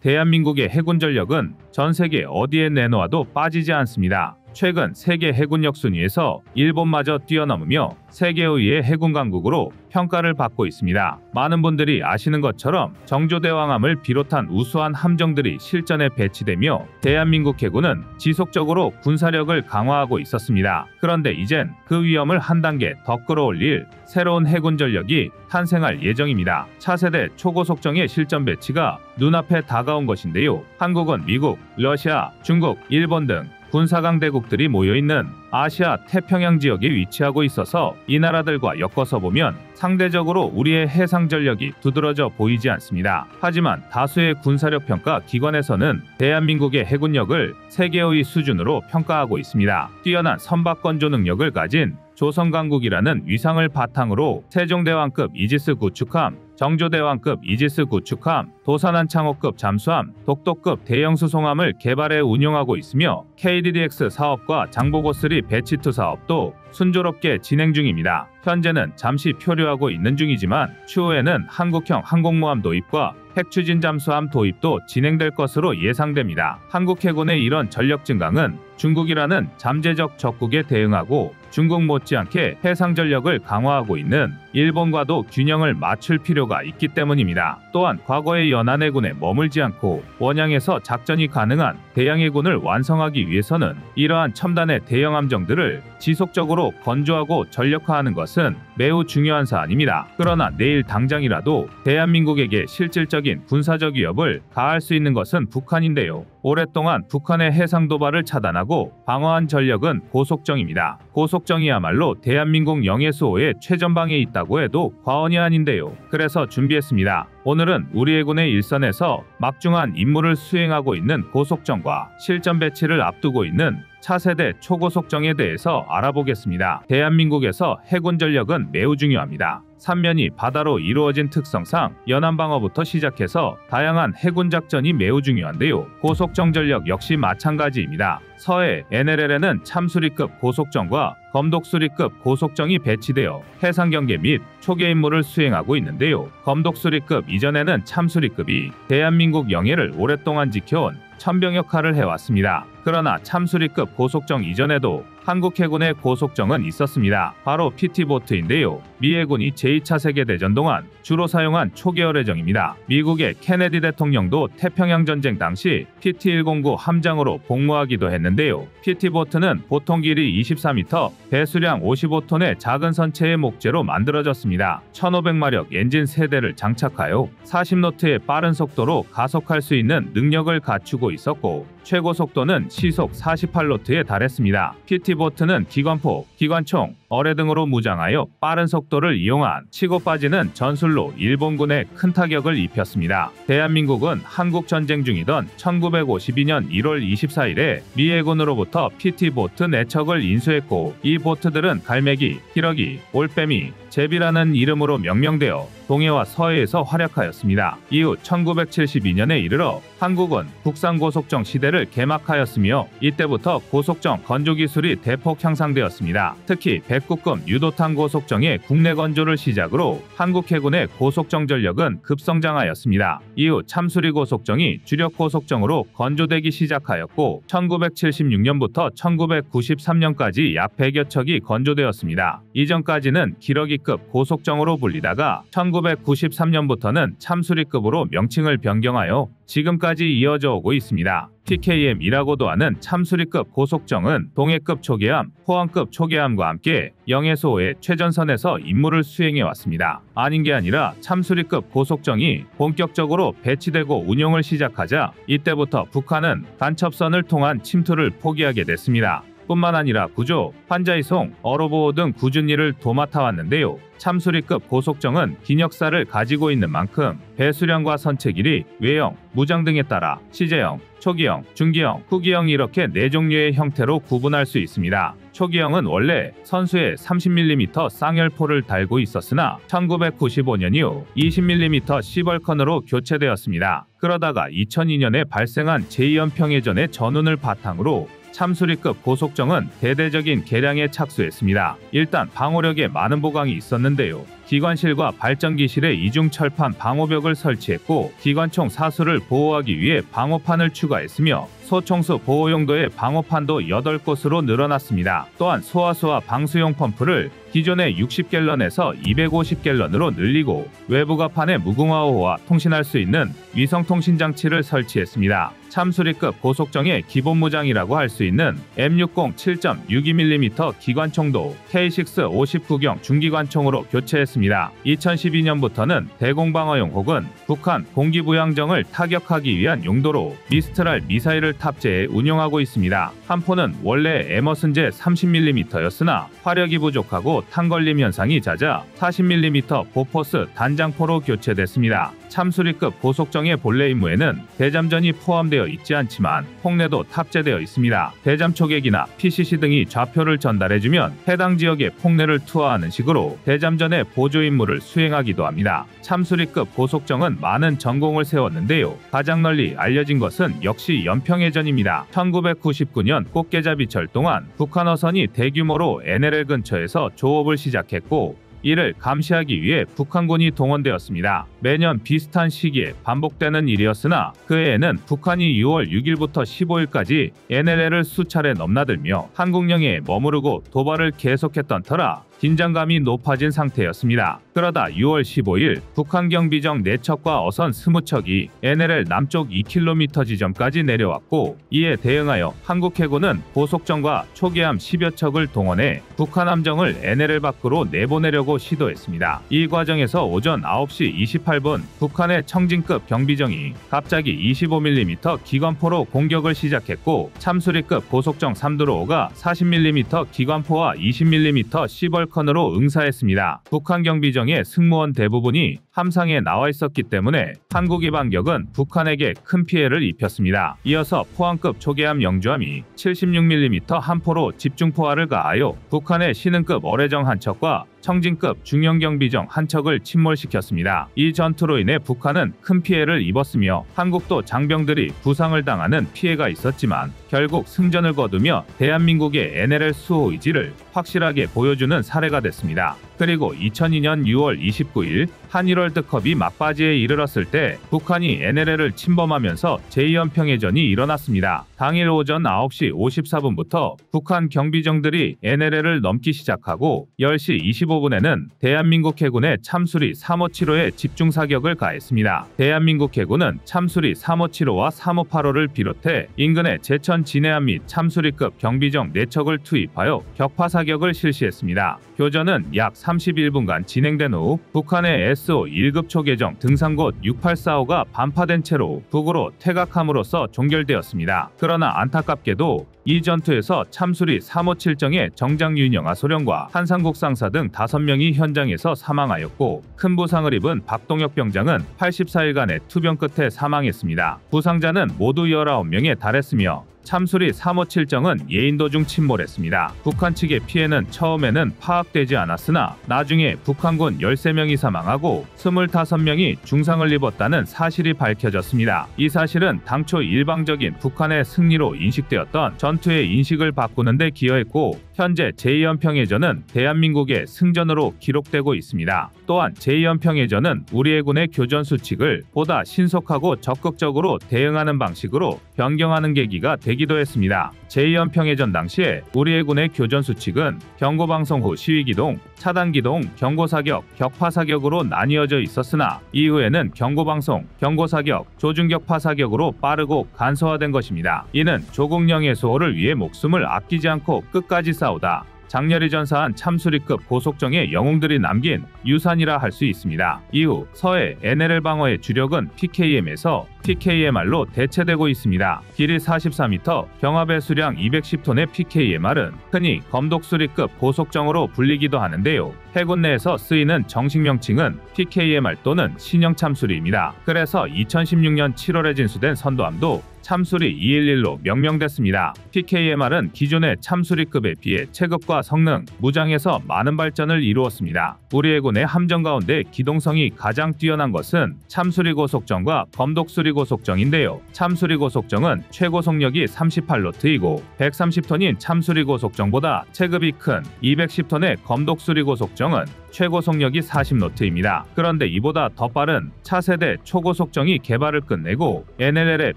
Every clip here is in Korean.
대한민국의 해군 전력은 전 세계 어디에 내놓아도 빠지지 않습니다. 최근 세계 해군력 순위에서 일본마저 뛰어넘으며 세계 5위의 해군 강국으로 평가를 받고 있습니다. 많은 분들이 아시는 것처럼 정조대왕함을 비롯한 우수한 함정들이 실전에 배치되며 대한민국 해군은 지속적으로 군사력을 강화하고 있었습니다. 그런데 이젠 그 위험을 한 단계 더 끌어올릴 새로운 해군 전력이 탄생할 예정입니다. 차세대 초고속정의 실전 배치가 눈앞에 다가온 것인데요. 한국은 미국, 러시아, 중국, 일본 등 군사강 대국들이 모여있는 아시아 태평양 지역에 위치하고 있어서 이 나라들과 엮어서 보면 상대적으로 우리의 해상 전력이 두드러져 보이지 않습니다. 하지만 다수의 군사력 평가 기관에서는 대한민국의 해군력을 세계의 수준으로 평가하고 있습니다. 뛰어난 선박 건조 능력을 가진 조선강국이라는 위상을 바탕으로 세종대왕급 이지스 구축함, 정조대왕급 이지스 구축함, 도산한 창호급 잠수함, 독도급 대형 수송함을 개발해 운용하고 있으며 KDDX 사업과 장보고3 배치2 사업도 순조롭게 진행 중입니다. 현재는 잠시 표류하고 있는 중이지만 추후에는 한국형 항공모함 도입과 핵추진 잠수함 도입도 진행될 것으로 예상됩니다. 한국 해군의 이런 전력 증강은 중국이라는 잠재적 적국에 대응하고 중국 못지않게 해상 전력을 강화하고 있는 일본과도 균형을 맞출 필요가 있기 때문입니다. 또한 과거의 연안해군에 머물지 않고 원양에서 작전이 가능한 대양해군을 완성하기 위해서는 이러한 첨단의 대형 함정들을 지속적으로 건조하고 전력화하는 것은 매우 중요한 사안입니다. 그러나 내일 당장이라도 대한민국에게 실질적인 군사적 위협을 가할 수 있는 것은 북한인데요. 오랫동안 북한의 해상 도발을 차단하고 방어한 전력은 고속정입니다. 고속정이야말로 대한민국 영해수호의 최전방에 있다고 해도 과언이 아닌데요. 그래서 준비했습니다. 오늘은 우리 해군의 일선에서 막중한 임무를 수행하고 있는 고속정과 실전 배치를 앞두고 있는 차세대 초고속정에 대해서 알아보겠습니다. 대한민국에서 해군 전력은 매우 중요합니다. 삼면이 바다로 이루어진 특성상 연안 방어부터 시작해서 다양한 해군 작전이 매우 중요한데요. 고속정 전력 역시 마찬가지입니다. 서해 NLL에는 참수리급 고속정과 검독수리급 고속정이 배치되어 해상 경계 및 초계 임무를 수행하고 있는데요. 검독수리급 이전에는 참수리급이 대한민국 영해를 오랫동안 지켜온 천병 역할을 해왔습니다. 그러나 참수리급 고속정 이전에도 한국 해군의 고속정은 있었습니다. 바로 PT보트인데요. 미 해군이 제2차 세계대전 동안 주로 사용한 초계열의 정입니다. 미국의 케네디 대통령도 태평양 전쟁 당시 PT-109 함장으로 복무하기도 했는데요. PT보트는 보통 길이 24m, 배수량 55톤의 작은 선체의 목재로 만들어졌습니다. 1500마력 엔진 3대를 장착하여 40노트의 빠른 속도로 가속할 수 있는 능력을 갖추고 있었고 최고 속도는 시속 48노트에 달했습니다. PT보트는 기관포, 기관총, 어뢰 등으로 무장하여 빠른 속도를 이용한 치고 빠지는 전술로 일본군에 큰 타격을 입혔습니다. 대한민국은 한국 전쟁 중이던 1952년 1월 24일에 미 해군으로부터 PT보트 4척을 인수했고 이 보트들은 갈매기, 기러기, 올빼미, 제비라는 이름으로 명명되어 동해와 서해에서 활약하였습니다. 이후 1972년에 이르러 한국은 국산 고속정 시대를 개막하였으며 이때부터 고속정 건조 기술이 대폭 향상되었습니다. 특히 백 국금 유도탄 고속정의 국내 건조를 시작으로 한국 해군의 고속정 전력은 급성장하였습니다. 이후 참수리 고속정이 주력 고속정으로 건조되기 시작하였고 1976년부터 1993년까지 약 100여 척이 건조되었습니다. 이전까지는 기러기급 고속정으로 불리다가 1993년부터는 참수리급으로 명칭을 변경하여 지금까지 이어져 오고 있습니다. TKM이라고도 하는 참수리급 고속정은 동해급 초계함, 포항급 초계함과 함께 영해소의 최전선에서 임무를 수행해 왔습니다. 아닌 게 아니라 참수리급 고속정이 본격적으로 배치되고 운용을 시작하자 이때부터 북한은 간첩선을 통한 침투를 포기하게 됐습니다. 뿐만 아니라 구조, 환자 이송, 어로보호 등 굳은 일을 도맡아 왔는데요. 참수리급 고속정은 긴 역사를 가지고 있는 만큼 배수량과 선체 길이, 외형, 무장 등에 따라 시제형, 초기형, 중기형, 후기형 이렇게 네 종류의 형태로 구분할 수 있습니다. 초기형은 원래 선수에 30mm 쌍열포를 달고 있었으나 1995년 이후 20mm 시벌컨으로 교체되었습니다. 그러다가 2002년에 발생한 제2연평해전의 전운을 바탕으로 참수리급 고속정은 대대적인 개량에 착수했습니다. 일단 방어력에 많은 보강이 있었는데요. 기관실과 발전기실에 이중 철판 방호벽을 설치했고 기관총 사수를 보호하기 위해 방호판을 추가했으며 소총수 보호 용도의 방호판도 8곳으로 늘어났습니다. 또한 소화수와 방수용 펌프를 기존의 60갤런에서 250갤런으로 늘리고 외부 가판에 무궁화호와 통신할 수 있는 위성통신 장치를 설치했습니다. 참수리급 고속정의 기본 무장이라고 할 수 있는 M60 7.62mm 기관총도 K6 59경 중기관총으로 교체했습니다. 2012년부터는 대공방어용 혹은 북한 공기부양정을 타격하기 위한 용도로 미스트랄 미사일을 탑재해 운용하고 있습니다. 한 포는 원래 에머슨제 30mm였으나 화력이 부족하고 탄걸림 현상이 잦아 40mm 보포스 단장포로 교체됐습니다. 참수리급 고속정의 본래 임무에는 대잠전이 포함되어 있지 않지만 폭내도 탑재되어 있습니다. 대잠 초계기나 PCC 등이 좌표를 전달해주면 해당 지역에 폭내를 투하하는 식으로 대잠전의 보조 임무를 수행하기도 합니다. 참수리급 고속정은 많은 전공을 세웠는데요. 가장 널리 알려진 것은 역시 연평해전입니다. 1999년 꽃게잡이 철 동안 북한 어선이 대규모로 NLL 근처에서 조업을 시작했고 이를 감시하기 위해 북한군이 동원되었습니다. 매년 비슷한 시기에 반복되는 일이었으나 그 해에는 북한이 6월 6일부터 15일까지 NLL을 수차례 넘나들며 한국령에 머무르고 도발을 계속했던 터라 긴장감이 높아진 상태였습니다. 그러다 6월 15일 북한 경비정 4척과 어선 20척이 NLL 남쪽 2km 지점까지 내려왔고 이에 대응하여 한국 해군은 고속정과 초계함 10여 척을 동원해 북한 함정을 NLL 밖으로 내보내려고 시도했습니다. 이 과정에서 오전 9시 28분 북한의 청진급 경비정이 갑자기 25mm 기관포로 공격을 시작했고 참수리급 고속정 3드로우가 40mm 기관포와 20mm 시벌 컨으로 응사했습니다. 북한 경비정의 승무원 대부분이 함상에 나와 있었기 때문에 한국이 반격은 북한에게 큰 피해를 입혔습니다. 이어서 포항급 초계함 영주함이 76mm 한 포로 집중포화를 가하여 북한의 신흥급 어뢰정 한 척과 청진급 중형경비정 한 척을 침몰시켰습니다. 이 전투로 인해 북한은 큰 피해를 입었으며 한국도 장병들이 부상을 당하는 피해가 있었지만 결국 승전을 거두며 대한민국의 NLL 수호 의지를 확실하게 보여주는 사례가 됐습니다. 그리고 2002년 6월 29일 한일월드컵이 막바지에 이르렀을 때 북한이 NLL을 침범하면서 제2연평해전이 일어났습니다. 당일 오전 9시 54분부터 북한 경비정들이 NLL을 넘기 시작하고 10시 25분에는 대한민국 해군의 참수리 3호치로에 집중 사격을 가했습니다. 대한민국 해군은 참수리 3호치로와 3호파로를 비롯해 인근의 제천 진해안 및 참수리급 경비정 4척을 투입하여 격파 사격을 실시했습니다. 교전은 약 31분간 진행된 후 북한의 SO 1급 초 계정 등산곳 6845가 반파된 채로 북으로 퇴각함으로써 종결되었습니다. 그러나 안타깝게도 이 전투에서 참수리 357정의 정장 윤영아 소령과 한상국 상사 등 5명이 현장에서 사망하였고 큰 부상을 입은 박동혁 병장은 84일간의 투병 끝에 사망했습니다. 부상자는 모두 19명에 달했으며 참수리 357정은 예인도 중 침몰했습니다. 북한 측의 피해는 처음에는 파악되지 않았으나 나중에 북한군 13명이 사망하고 25명이 중상을 입었다는 사실이 밝혀졌습니다. 이 사실은 당초 일방적인 북한의 승리로 인식되었던 전투의 인식을 바꾸는 데 기여했고 현재 제2연평해전은 대한민국의 승전으로 기록되고 있습니다. 또한 제2연평해전은 우리 해군의 교전 수칙을 보다 신속하고 적극적으로 대응하는 방식으로 변경하는 계기가 되기도 했습니다. 제2연평해전 당시에 우리 해군의 교전 수칙은 경고방송 후 시위기동, 차단기동, 경고사격, 격파사격으로 나뉘어져 있었으나 이후에는 경고방송, 경고사격, 조준격파사격으로 빠르고 간소화된 것입니다. 이는 조국령의 수호를 위해 목숨을 아끼지 않고 끝까지 싸 우다 장렬히 전사한 참수리급 고속정의 영웅들이 남긴 유산이라 할 수 있습니다. 이후 서해 NLL 방어의 주력은 PKM에서 PKMR로 대체되고 있습니다. 길이 44m, 경합의 수량 210톤의 PKMR은 흔히 검독수리급 고속정으로 불리기도 하는데요. 해군 내에서 쓰이는 정식 명칭은 PKMR 또는 신형 참수리입니다. 그래서 2016년 7월에 진수된 선도함도 참수리 211로 명명됐습니다. PKMR은 기존의 참수리급에 비해 체급과 성능, 무장에서 많은 발전을 이루었습니다. 우리 해 군의 함정 가운데 기동성이 가장 뛰어난 것은 참수리 고속정과 검독수리 고속정인데요. 참수리 고속정은 최고 속력이 38노트이고 130톤인 참수리 고속정보다 체급이 큰 210톤의 검독수리 고속정은 최고 속력이 40노트입니다. 그런데 이보다 더 빠른 차세대 초고속정이 개발을 끝내고 NLL에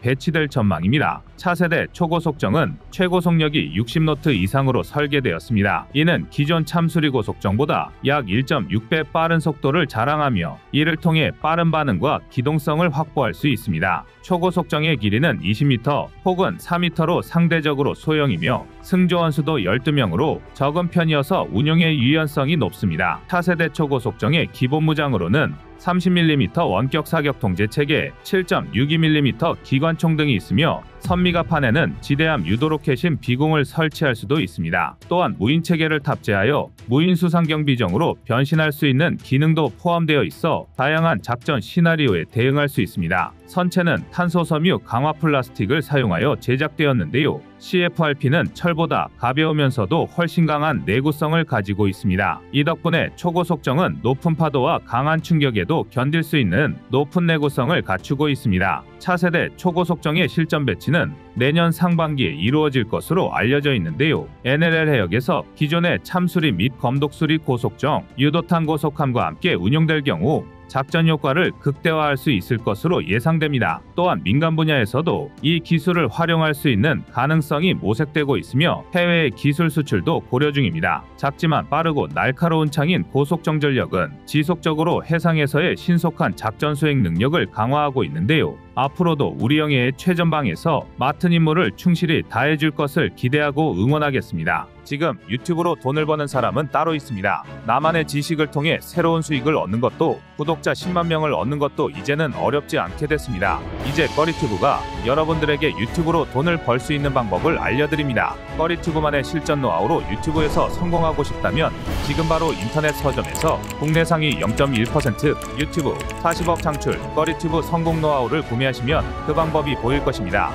배치될 전망입니다. 차세대 초고속정은 최고 속력이 60노트 이상으로 설계되었습니다. 이는 기존 참수리 고속정보다 약 1.6배 빠른 속도를 자랑하며 이를 통해 빠른 반응과 기동성을 확보할 수 있습니다. 초고속정의 길이는 20m 혹은 4m로 상대적으로 소형이며 승조원수도 12명으로 적은 편이어서 운용의 유연성이 높습니다. 차 세대 초고속정의 기본 무장으로는 30mm 원격 사격 통제 체계, 7.62mm 기관총 등이 있으며 선미 갑판에는 지대함 유도 로켓인 비궁을 설치할 수도 있습니다. 또한 무인 체계를 탑재하여 무인 수상 경비정으로 변신할 수 있는 기능도 포함되어 있어 다양한 작전 시나리오에 대응할 수 있습니다. 선체는 탄소 섬유 강화 플라스틱을 사용하여 제작되었는데요. CFRP는 철보다 가벼우면서도 훨씬 강한 내구성을 가지고 있습니다. 이 덕분에 초고속정은 높은 파도와 강한 충격에도 견딜 수 있는 높은 내구성을 갖추고 있습니다. 차세대 초고속정의 실전 배치는 내년 상반기에 이루어질 것으로 알려져 있는데요. NLL 해역에서 기존의 참수리 및 검독수리 고속정, 유도탄 고속함과 함께 운용될 경우 작전 효과를 극대화할 수 있을 것으로 예상됩니다. 또한 민간 분야에서도 이 기술을 활용할 수 있는 가능성이 모색되고 있으며 해외의 기술 수출도 고려 중입니다. 작지만 빠르고 날카로운 창인 고속정 전력은 지속적으로 해상에서의 신속한 작전 수행 능력을 강화하고 있는데요. 앞으로도 우리 영예의 최전방에서 맡은 임무를 충실히 다해줄 것을 기대하고 응원하겠습니다. 지금 유튜브로 돈을 버는 사람은 따로 있습니다. 나만의 지식을 통해 새로운 수익을 얻는 것도 구독자 10만 명을 얻는 것도 이제는 어렵지 않게 됐습니다. 이제 꺼리튜브가 여러분들에게 유튜브로 돈을 벌 수 있는 방법을 알려드립니다. 꺼리튜브만의 실전 노하우로 유튜브에서 성공하고 싶다면 지금 바로 인터넷 서점에서 국내 상위 0.1% 유튜브 40억 창출 꺼리튜브 성공 노하우를 구매 하시면 그 방법이 보일 것입니다.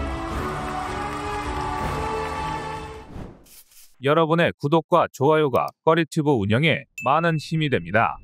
여러분의 구독과 좋아요가 꺼리튜브 운영에 많은 힘이 됩니다.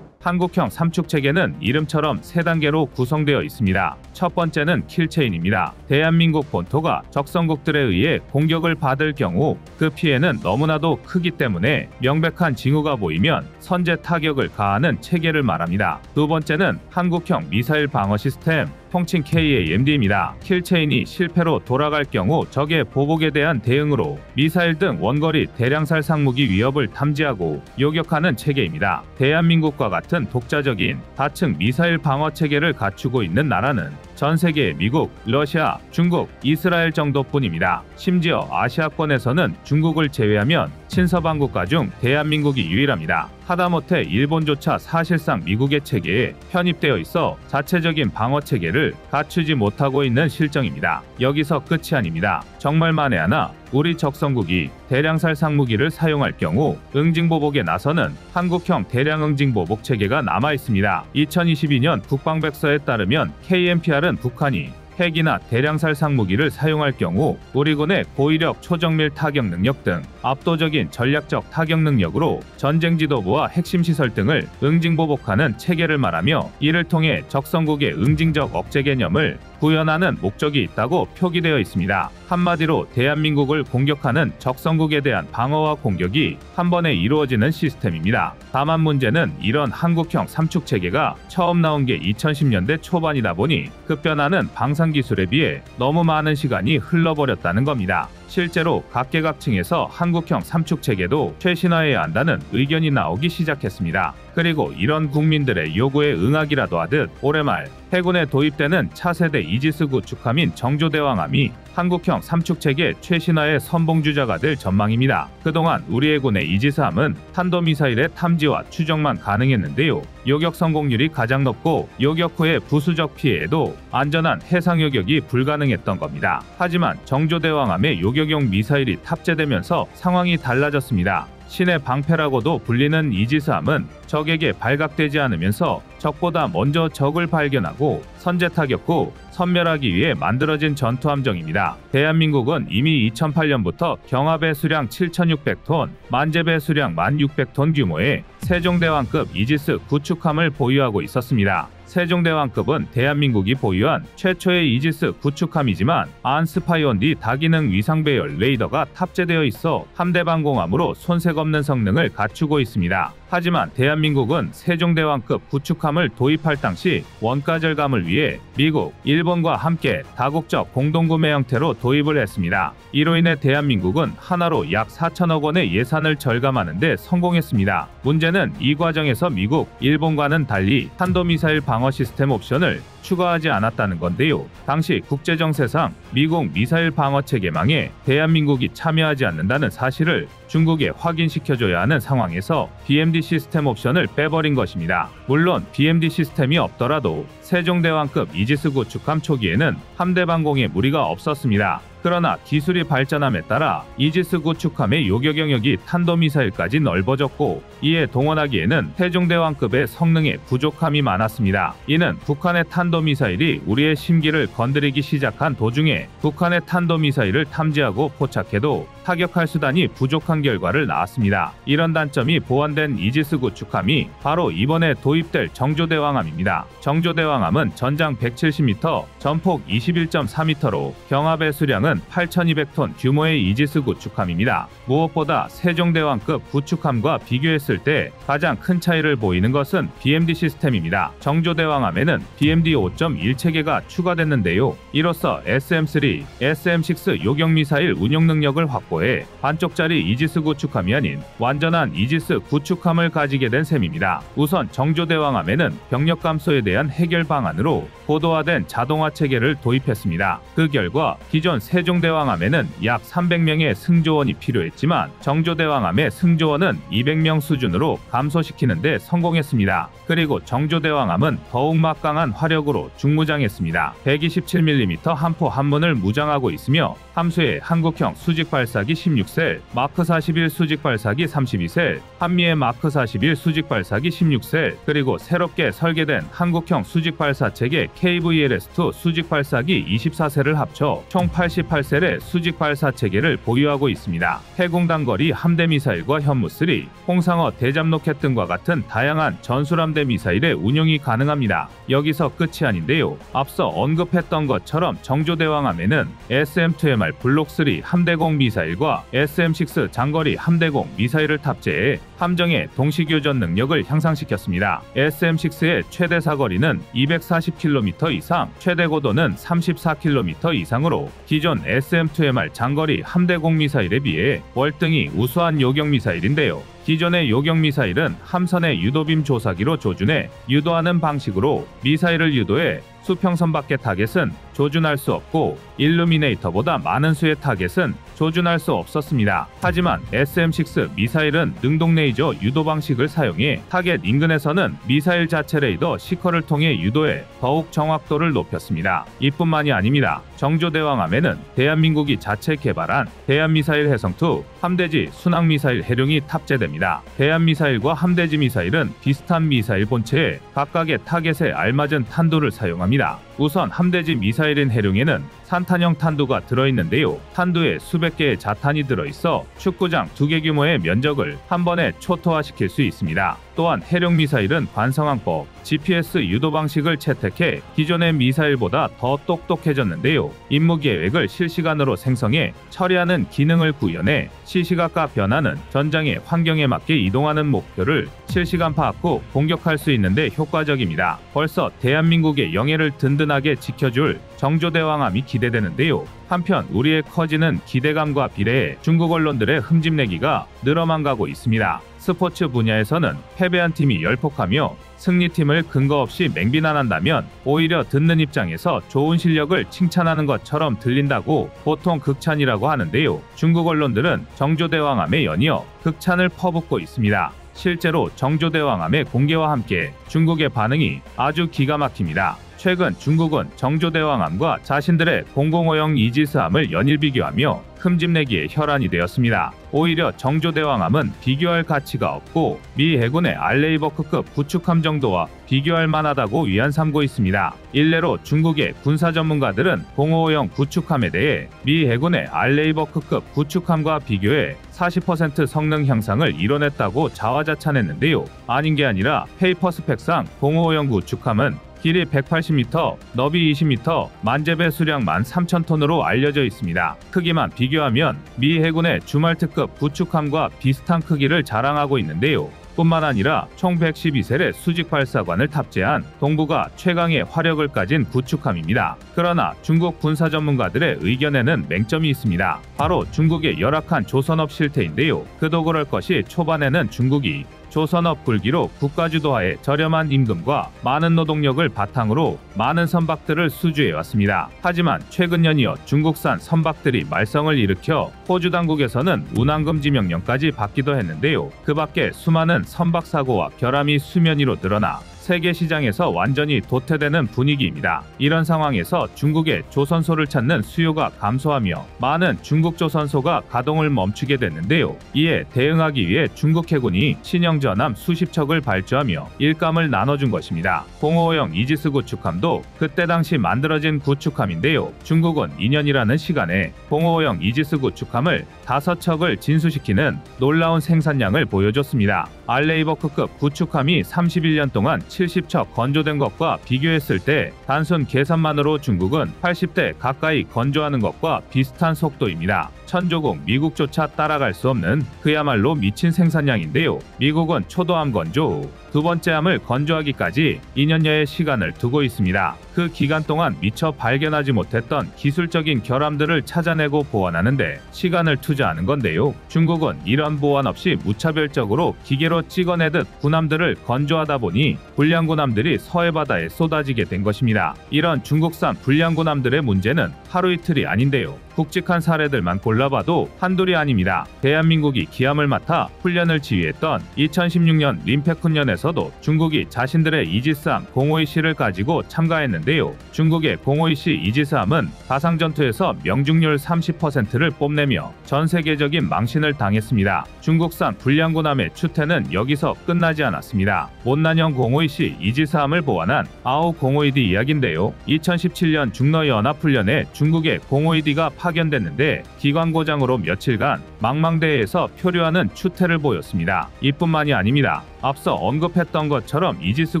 한국형 삼축 체계는 이름처럼 세 단계로 구성되어 있습니다. 첫 번째는 킬체인입니다. 대한민국 본토가 적성국들에 의해 공격을 받을 경우 그 피해는 너무나도 크기 때문에 명백한 징후가 보이면 선제 타격을 가하는 체계를 말합니다. 두 번째는 한국형 미사일 방어 시스템 통칭 KAMD입니다. 킬체인이 실패로 돌아갈 경우 적의 보복에 대한 대응으로 미사일 등 원거리 대량살상무기 위협을 탐지하고 요격하는 체계입니다. 대한민국과 같은 독자적인 다층 미사일 방어 체계를 갖추고 있는 나라는 전 세계 미국, 러시아, 중국, 이스라엘 정도뿐입니다. 심지어 아시아권에서는 중국을 제외하면 친서방 국가 중 대한민국이 유일합니다. 하다못해 일본조차 사실상 미국의 체계에 편입되어 있어 자체적인 방어 체계를 갖추지 못하고 있는 실정입니다. 여기서 끝이 아닙니다. 정말 만에 하나 우리 적성국이 대량살 상무기를 사용할 경우 응징보복에 나서는 한국형 대량 응징보복 체계가 남아 있습니다. 2022년 국방백서에 따르면 KMPR은 북한이 핵이나 대량살 상무기를 사용할 경우 우리 군의 고위력 초정밀 타격 능력 등 압도적인 전략적 타격 능력으로 전쟁 지도부와 핵심 시설 등을 응징보복하는 체계를 말하며 이를 통해 적성국의 응징적 억제 개념을 구현하는 목적이 있다고 표기되어 있습니다. 한마디로 대한민국을 공격하는 적성국에 대한 방어와 공격이 한 번에 이루어지는 시스템입니다. 다만 문제는 이런 한국형 삼축 체계가 처음 나온 게 2010년대 초반이다 보니 급변하는 방산 기술에 비해 너무 많은 시간이 흘러버렸다는 겁니다. 실제로 각계각층에서 한국형 삼축 체계도 최신화해야 한다는 의견이 나오기 시작했습니다. 그리고 이런 국민들의 요구에 응하기라도 하듯 올해 말 해군에 도입되는 차세대 이지스 구축함인 정조대왕함이 한국형 삼축체계 최신화의 선봉주자가 될 전망입니다. 그동안 우리 해군의 이지스함은 탄도미사일의 탐지와 추적만 가능했는데요. 요격 성공률이 가장 높고 요격 후의 부수적 피해에도 안전한 해상 요격이 불가능했던 겁니다. 하지만 정조대왕함의 요격 용 미사일이 탑재되면서 상황이 달라졌습니다. 신의 방패라고도 불리는 이지스함은 적에게 발각되지 않으면서 적보다 먼저 적을 발견하고 선제 타격 후 선멸하기 위해 만들어진 전투함정입니다. 대한민국은 이미 2008년부터 경합의 수량 7,600톤, 만재배 수량 1,600톤 규모의 세종대왕급 이지스 구축함을 보유하고 있었습니다. 세종대왕급은 대한민국이 보유한 최초의 이지스 구축함이지만 안스파이온-D 다기능 위상배열 레이더가 탑재되어 있어 함대 방공함으로 손색 없는 성능을 갖추고 있습니다. 하지만 대한민국은 세종대왕급 구축함을 도입할 당시 원가 절감을 위해 미국, 일본과 함께 다국적 공동구매 형태로 도입을 했습니다. 이로 인해 대한민국은 하나로 약 4천억 원의 예산을 절감하는 데 성공했습니다. 문제는 이 과정에서 미국, 일본과는 달리 탄도미사일 방어 시스템 옵션을 추가하지 않았다는 건데요. 당시 국제정세상 미국 미사일 방어 체계망에 대한민국이 참여하지 않는다는 사실을 중국에 확인시켜줘야 하는 상황에서 BMD 시스템 옵션을 빼버린 것입니다. 물론 BMD 시스템이 없더라도 세종대왕급 이지스 구축함 초기에는 함대 방공에 무리가 없었습니다. 그러나 기술이 발전함에 따라 이지스 구축함의 요격 영역이 탄도미사일까지 넓어졌고 이에 동원하기에는 세종대왕급의 성능에 부족함이 많았습니다. 이는 북한의 탄도미사일이 우리의 심기를 건드리기 시작한 도중에 북한의 탄도미사일을 탐지하고 포착해도 타격할 수단이 부족한 결과를 낳았습니다. 이런 단점이 보완된 이지스 구축함이 바로 이번에 도입될 정조대왕함입니다. 정조대왕함은 전장 170m, 전폭 21.4m로 경합의 수량은 8,200톤 규모의 이지스 구축함입니다. 무엇보다 세종대왕급 구축함과 비교했을 때 가장 큰 차이를 보이는 것은 BMD 시스템입니다. 정조대왕함에는 BMD 5.1 체계가 추가됐는데요. 이로써 SM3, SM6 요격 미사일 운용 능력을 확보해 반쪽짜리 이지스 구축함이 아닌 완전한 이지스 구축함을 가지게 된 셈입니다. 우선 정조대왕함에는 병력 감소에 대한 해결 방안으로 고도화된 자동화 체계를 도입했습니다. 그 결과 기존 세 종대왕함에는 약 300명의 승조원이 필요했지만 정조대왕함의 승조원은 200명 수준으로 감소시키는 데 성공했습니다. 그리고 정조대왕함은 더욱 막강한 화력으로 중무장했습니다. 127mm 함포 한문을 무장하고 있으며 함수의 한국형 수직 발사기 16셀, 마크 41 수직 발사기 32셀, 한미의 마크 41 수직 발사기 16셀, 그리고 새롭게 설계된 한국형 수직 발사 체계 KVLS2 수직 발사기 24셀을 합쳐 총 88셀의 수직 발사 체계를 보유하고 있습니다. 해공 단거리 함대 미사일과 현무3, 홍상어 대잠 로켓 등과 같은 다양한 전술함대 미사일의 운용이 가능합니다. 여기서 끝이 아닌데요. 앞서 언급했던 것처럼 정조대왕함에는 SM2MR 블록3 함대공 미사일과 SM6 장거리 함대공 미사일을 탑재해 함정의 동시교전 능력을 향상시켰습니다. SM6의 최대 사거리는 240km 이상, 최대 고도는 34km 이상으로 기존 SM2MR 장거리 함대공 미사일에 비해 월등히 우수한 요격 미사일인데요. 기존의 요격 미사일은 함선의 유도빔 조사기로 조준해 유도하는 방식으로 미사일을 유도해 수평선 밖의 타겟은 조준할 수 없고 illuminator보다 많은 수의 타겟은 조준할 수 없었습니다. 하지만 SM6 미사일은 능동 레이저 유도 방식을 사용해 타겟 인근에서는 미사일 자체 레이더 seeker를 통해 유도해 더욱 정확도를 높였습니다. 이뿐만이 아닙니다. 정조대왕함에는 대한민국이 자체 개발한 대함미사일 해성2 함대지 순항미사일 해룡이 탑재됩니다. 대함미사일과 함대지 미사일은 비슷한 미사일 본체에 각각의 타겟에 알맞은 탄두를 사용합니다. 우선 함대지 미사일인 해룡에는 산탄형 탄두가 들어있는데요. 탄두에 수백 개의 자탄이 들어있어 축구장 두 개 규모의 면적을 한 번에 초토화시킬 수 있습니다. 또한 해룡 미사일은 관성항법, GPS 유도 방식을 채택해 기존의 미사일보다 더 똑똑해졌는데요. 임무 계획을 실시간으로 생성해 처리하는 기능을 구현해 시시각각 변하는 전장의 환경에 맞게 이동하는 목표를 실시간 파악 후 공격할 수 있는데 효과적입니다. 벌써 대한민국의 영예를 든든하게 지켜줄 정조대왕함이 기대되는데요. 한편 우리의 커지는 기대감과 비례해 중국 언론들의 흠집내기가 늘어만 가고 있습니다. 스포츠 분야에서는 패배한 팀이 열폭하며 승리팀을 근거 없이 맹비난한다면 오히려 듣는 입장에서 좋은 실력을 칭찬하는 것처럼 들린다고 보통 극찬이라고 하는데요. 중국 언론들은 정조대왕함에 연이어 극찬을 퍼붓고 있습니다. 실제로 정조대왕함의 공개와 함께 중국의 반응이 아주 기가 막힙니다. 최근 중국은 정조대왕함과 자신들의 공오오형 이지스함을 연일 비교하며 흠집내기에 혈안이 되었습니다. 오히려 정조대왕함은 비교할 가치가 없고 미 해군의 알레이버크급 구축함 정도와 비교할 만하다고 위안 삼고 있습니다. 일례로 중국의 군사 전문가들은 공오오형 구축함에 대해 미 해군의 알레이버크급 구축함과 비교해 40% 성능 향상을 이뤄냈다고 자화자찬했는데요. 아닌 게 아니라 페이퍼 스펙상 공오오형 구축함은 길이 180m, 너비 20m, 만재배수량 13,000톤으로 알려져 있습니다. 크기만 비교하면 미 해군의 주말 특급 구축함과 비슷한 크기를 자랑하고 있는데요. 뿐만 아니라 총 112셀의 수직 발사관을 탑재한 동부가 최강의 화력을 가진 구축함입니다. 그러나 중국 군사 전문가들의 의견에는 맹점이 있습니다. 바로 중국의 열악한 조선업 실태인데요. 그도 그럴 것이 초반에는 중국이 조선업 굴기로 국가주도하에 저렴한 임금과 많은 노동력을 바탕으로 많은 선박들을 수주해 왔습니다. 하지만 최근 연이어 중국산 선박들이 말썽을 일으켜 호주 당국에서는 운항금지 명령까지 받기도 했는데요. 그 밖에 수많은 선박 사고와 결함이 수면 위로 드러나 세계 시장에서 완전히 도태되는 분위기입니다. 이런 상황에서 중국의 조선소를 찾는 수요가 감소하며 많은 중국 조선소가 가동을 멈추게 됐는데요. 이에 대응하기 위해 중국 해군이 신형 전함 수십 척을 발주하며 일감을 나눠준 것입니다. 055형 이지스 구축함도 그때 당시 만들어진 구축함인데요. 중국은 2년이라는 시간에 055형 이지스 구축함을 5척을 진수시키는 놀라운 생산량을 보여줬습니다. 알레이버크급 구축함이 31년 동안 70척 건조된 것과 비교했을 때 단순 계산만으로 중국은 80대 가까이 건조하는 것과 비슷한 속도입니다. 천조국 미국조차 따라갈 수 없는 그야말로 미친 생산량인데요. 미국은 초도함 건조 후두 번째 함을 건조하기까지 2년여의 시간을 두고 있습니다. 그 기간 동안 미처 발견하지 못했던 기술적인 결함들을 찾아내고 보완하는데 시간을 투자하는 건데요. 중국은 이런 보완 없이 무차별적으로 기계로 찍어내듯 군함들을 건조하다 보니 불량 군함들이 서해 바다에 쏟아지게 된 것입니다. 이런 중국산 불량 군함들의 문제는 하루 이틀이 아닌데요. 굵직한 사례들만 골라 봐도 한둘이 아닙니다. 대한민국이 기함을 맡아 훈련을 지휘했던 2016년 림팩 훈련에서도 중국이 자신들의 이지스함 052C를 가지고 참가했는데요. 중국의 052C 이지스함은 가상 전투에서 명중률 30%를 뽐내며 전 세계적인 망신을 당했습니다. 중국산 불량군함의 추태는 여기서 끝나지 않았습니다. 못난형 052C 이지스함을 보완한 아우 052D 이야기인데요. 2017년 중러 연합훈련에 중국의 052D가 파견됐는데 기관 고장으로 며칠간 망망대해에서 표류하는 추태를 보였습니다. 이뿐만이 아닙니다. 앞서 언급했던 것처럼 이지스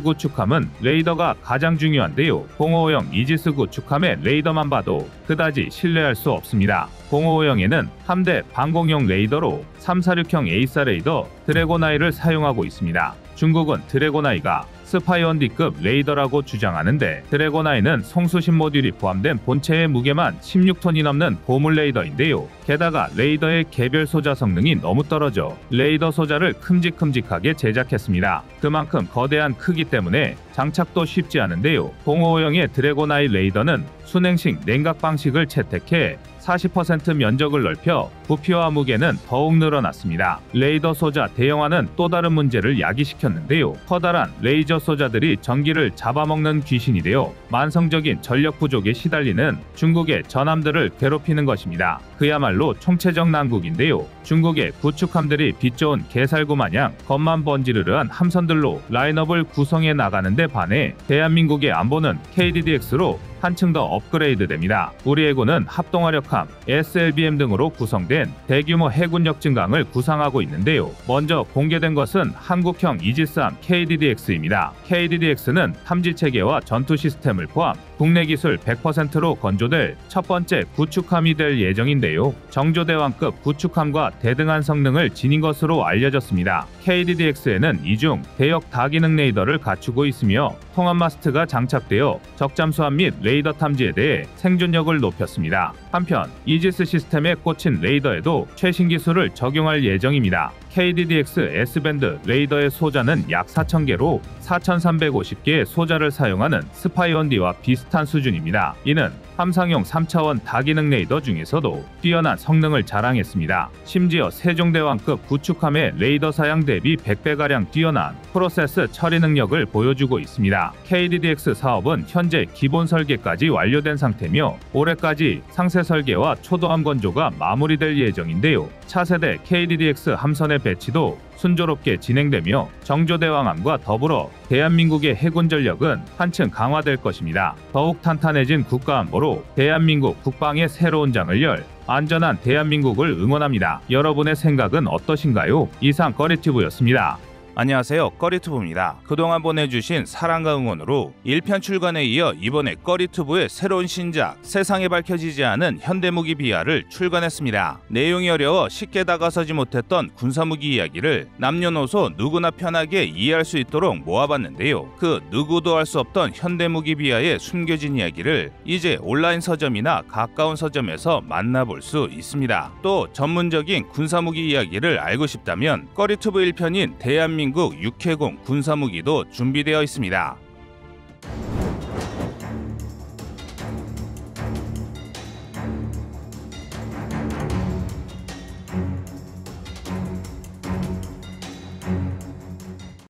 구축함은 레이더가 가장 중요한데요. 055형 이지스 구축함의 레이더만 봐도 그다지 신뢰할 수 없습니다. 055형에는 함대 방공용 레이더로 346형 AESA 레이더 드래곤아이를 사용하고 있습니다. 중국은 드래곤아이가 SPY-1D급 레이더라고 주장하는데 드래곤아이는 송수신 모듈이 포함된 본체의 무게만 16톤이 넘는 고물 레이더인데요. 게다가 레이더의 개별 소자 성능이 너무 떨어져 레이더 소자를 큼직큼직하게 제작했습니다. 그만큼 거대한 크기 때문에 장착도 쉽지 않은데요. 055형의 드래곤아이 레이더는 순행식 냉각 방식을 채택해 40% 면적을 넓혀 부피와 무게는 더욱 늘어났습니다. 레이더 소자 대형화는 또 다른 문제를 야기시켰는데요. 커다란 레이더 소자들이 전기를 잡아먹는 귀신이 되어 만성적인 전력 부족에 시달리는 중국의 전함들을 괴롭히는 것입니다. 그야말로 총체적 난국인데요. 중국의 구축함들이 빛 좋은 개살구 마냥 겉만 번지르르한 함선들로 라인업을 구성해 나가는 데 반해 대한민국의 안보는 KDDX로 한층 더 업그레이드 됩니다. 우리 해군은 합동화력함, SLBM 등으로 구성된 대규모 해군력 증강을 구상하고 있는데요. 먼저 공개된 것은 한국형 이지스함 KDDX입니다. KDDX는 탐지 체계와 전투 시스템을 포함 국내 기술 100%로 건조될 첫 번째 구축함이 될 예정인데요. 정조대왕급 구축함과 대등한 성능을 지닌 것으로 알려졌습니다. KDDX에는 이중 대역 다기능 레이더를 갖추고 있으며 통합 마스트가 장착되어 적잠수함 및 레이더 탐지에 대해 생존력을 높였습니다. 한편 이지스 시스템의 꽃인 레이더에도 최신 기술을 적용할 예정입니다. KDDX S밴드 레이더의 소자는 약 4,000개로 4,350개의 소자를 사용하는 SPY-1D와 비슷한 수준입니다. 이는 함상용 3차원 다기능 레이더 중에서도 뛰어난 성능을 자랑했습니다. 심지어 세종대왕급 구축함의 레이더 사양 대비 100배가량 뛰어난 프로세스 처리 능력을 보여주고 있습니다. KDDX 사업은 현재 기본 설계까지 완료된 상태며 올해까지 상세 설계와 초도함 건조가 마무리될 예정인데요. 차세대 KDDX 함선의 배치도 순조롭게 진행되며 정조대왕함과 더불어 대한민국의 해군 전력은 한층 강화될 것입니다. 더욱 탄탄해진 국가안보로 대한민국 국방의 새로운 장을 열 안전한 대한민국을 응원합니다. 여러분의 생각은 어떠신가요? 이상 꺼리튜브였습니다. 안녕하세요. 꺼리투브입니다. 그동안 보내주신 사랑과 응원으로 1편 출간에 이어 이번에 꺼리투브의 새로운 신작 세상에 밝혀지지 않은 현대무기 비하를 출간했습니다. 내용이 어려워 쉽게 다가서지 못했던 군사무기 이야기를 남녀노소 누구나 편하게 이해할 수 있도록 모아봤는데요. 그 누구도 알 수 없던 현대무기 비하의 숨겨진 이야기를 이제 온라인 서점이나 가까운 서점에서 만나볼 수 있습니다. 또 전문적인 군사무기 이야기를 알고 싶다면 꺼리투브 1편인 대한민국 육해공 군사무기도 준비되어 있습니다.